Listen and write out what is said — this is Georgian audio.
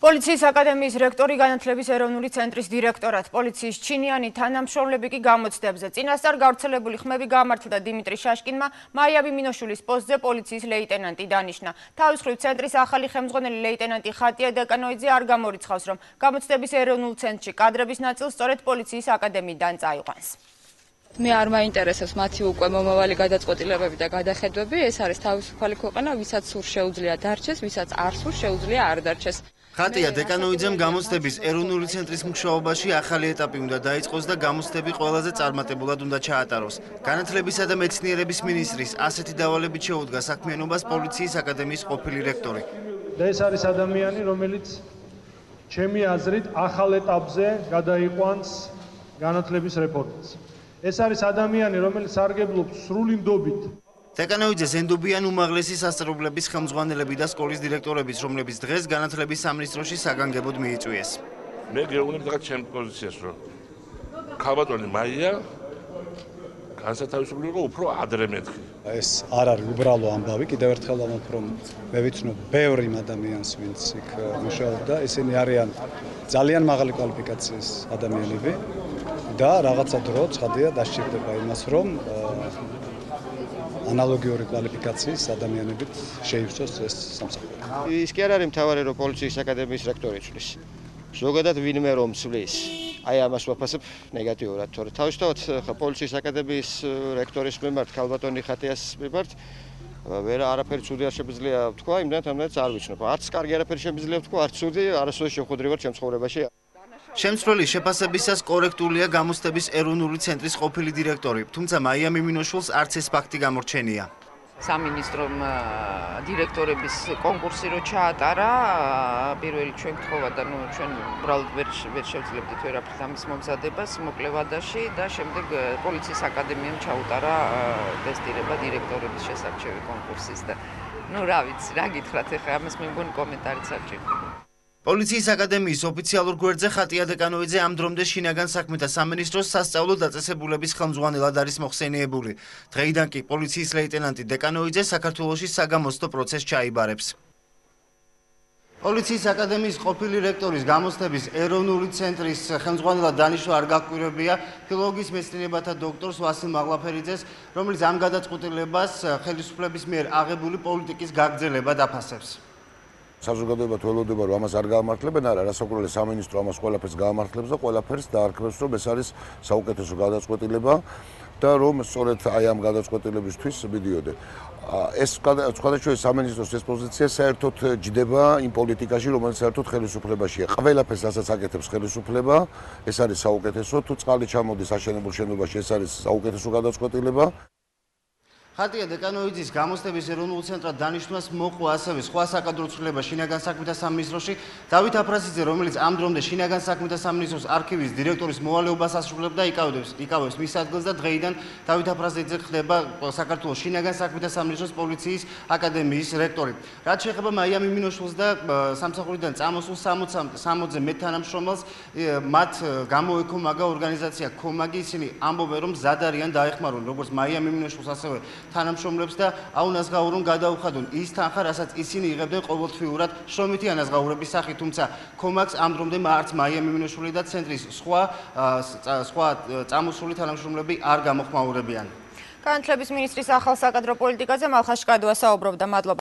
პოლიციის აკადემიის რექტორი განათლების ეროვნული ცენტრის დირექტორად. პოლიციის ჩინიანი თანამშრომლები კი გამოცდებზე. წინასწარ გავრცელებული ხმები გამართლდა დიმიტრი შაშკინმა მაიავი მინოშულის პოსტზე პოლიციის ლეიტენანტი დანიშნა. თავის მხრივ ცენტრის ახალი ხელმძღვანელი ლეიტენანტი ხატია დაკანოიძე არ გამორიცხავს რომ გამოცდების ეროვნულ ცენტრში კადრების ნაწილს სწორედ პოლიციის აკადემიიდან წაიყვანს მე არ მაინტერესებს მათი უკვე მომავალი გადაწყვეტილებები და გადახედვები ეს არის თავისუფალი ქვეყანა ვისაც სულ შეუძლია დარჩეს ვისაც არ სულ შეუძლია არ დარჩეს ხატია დეკანოიძემ გამოცდების ეროვნული ცენტრის მუშაობაში ახალი ეტაპი უნდა დაიწყოს და გამოცდები ყველაზე წარმატებულად უნდა ჩაატაროს. განათლებისა და მეცნიერების მინისტრის ასეთი დავალებით შეუდგა საქმიანობას პოლიციის აკადემიის ყოფილი რექტორი. და ეს არის ადამიანი, რომელიც ჩემი აზრით ახალ ეტაპზე გადაიყვანს განათლების რეფორმას. ეს არის ადამიანი, რომელიც სარგებლობს სრული ნდობით დეკანოიძე ზენდობიან უმაღლესი სასწავლებლების ხელმძღვანელები და სკოლის დირექტორების, რომლებიც დღეს განათლების სამინისტროში საგანგებოდ მიიწვიეს. მე გეუბნები დღეს ჩემ პოზიციას, რომ ქალბატონი მაია განსათავისუფლებლო უფრო ადრე მეთქი. ეს არ არის უბრალო ამბავი, კიდევ ერთხელ ამბობ, რომ მე ვიცნობ ბევრი ადამიანს, ვინც იქ მუშაობდა, ისინი არიან ძალიან მაღალი კვალიფიკაციის ადამიანები და რაღაცა დრო ცხადია დასჭირდება იმას, რომ ანალოგიური კვალიფიკაციის ადამიანებით შეივსოს ეს სამსახური. ის კი არ არის მთავარი რო პოლიციის აკადემიის რექტორი ცვლის. ზოგადად ვინმე რომ ცვლის, აი ამას ვაფასებ ნეგატიურად, თორე თავისთავად ხა პოლიციის აკადემიის რექტორის მიმართ ქალბატონი ხატიას მიმართ ვერა არაფერი ცუდი არ შეგვიძლია თქვა, იმდენად ამდენად არ ვიცნობ. არც კარგი არაფერი შეგვიძლია თქვა, არც ცუდი, არასოდეს შეხვედრივარ ჩემ შემსწრელი შეფასებისას კორექტულია გამოცდების ეროვნული ცენტრის ყოფილი დირექტორი, თუმცა მაიამი მინოშულს არც ეს ფაქტი გამორჩენია. სამინისტრომ დირექტორების კონკურსი რო ჩაატარა, პირველი ჩვენ გთხოვა და ნუ ჩვენ უბრალოდ ვერ ვერ შევძლებდით ვერაფერს ამის მომზადებას მოკლევადაში და შემდეგ პოლიციის აკადემიამ ჩაუტარა ტესტირება დირექტორების შესარჩევი კონკურსის და ნუ რა ვიცი, რა გითხრათ ახლა ამას მე მგონი კომენტარიც არ ჭირდება. პოლიციის აკადემიის ოფიციალურ გვერდზე ხატია დეკანოიძე ამ დრომდე შინაგან საქმეთა სამინისტროს სასწავლო დაწესებულების ხელმძღვანელად არის მოხსენიებული. დღეიდან კი პოლიციის ლეიტენანტი დეკანოიძე საქართველოსი საგამოსტო პროცესს ჩაიბარებს. პოლიციის აკადემიის ყოფილი რექტორის გამოცდების ეროვნული ცენტრის ხელმძღვანელად დანიშნვა არ გაკვირვებია ფილოლოგიის მეცნიერებათა დოქტორს ვასილ მაღლაფერიძეს, რომელიც ამ გადაწყვეტილებას ხელისუფლების მიერ აღებული პოლიტიკის გაგრძელება დაფასებს. საზოგადოება თველოდება რომ ამას არ გაამართლებენ არა რასაკვირველი სამინისტრო ამას ყველაფერს გაამართლებს და ყველაფერს დაარქმევს რომ ეს არის საუკეთესო გადაწყვეტილება და რომ სწორედ აი ამ გადაწყვეტილებისთვის მიდიოდე ეს სხვადასხვა სამინისტროს ეს პოზიცია საერთოდ ჯდება იმ პოლიტიკაში რომელიც საერთოდ ხელისუფლებაშია. ყველაფერს რასაც აკეთებს ხელისუფლება ეს არის საუკეთესო. თუ წყალი ჩამოდის აშენებულ შენობაში ეს არის საუკეთესო გადაწყვეტილება ხატია დეკანოიძის გამოცდების ეროვნულ ცენტრად დანიშნვას მოყვა ასევე სხვა საკადრო ცვლილება შინაგან საქმეთა სამინისტროში. დავით აფრაზიძე რომელიც ამ დრომდე შინაგან საქმეთა სამინისტროს არქივის დირექტორის მოვალეობას ასრულებდა იკავებს იკავებს მის ადგილს და დღეიდან დავით აფრაზიძე ხდება საქართველოს შინაგან საქმეთა სამინისტროს პოლიციის აკადემიის რექტორი. რაც შეეხება მაიამი მინოშულს და სამსახურიდან წამოსულ 60-ზე მეტ თანამშრომელს მათ გამოეკო მაგა ორგანიზაცია კომაგი ისინი ამბობენ რომ ზადარიან დაეხმარონ როგორც მაიამი მინოშულს ასევე თანამშრომლებს და აუნაზღაურონ გადაუხადონ ის თანხა, რასაც ისინი იღებდნენ ყოველთვიურად შრომითი ანაზღაურების სახით, თუმცა კომაქს ამ დრომდე მარც მაიამი მინოშული და ცენტრის სხვა სხვა წამოსული თანამშრომლები არ გამოხმაურებიან. განათლების მინისტრის ახალ საკადრო პოლიტიკაზე მალხაშკადოა საუბრობდა. მადლობა